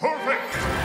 Perfect!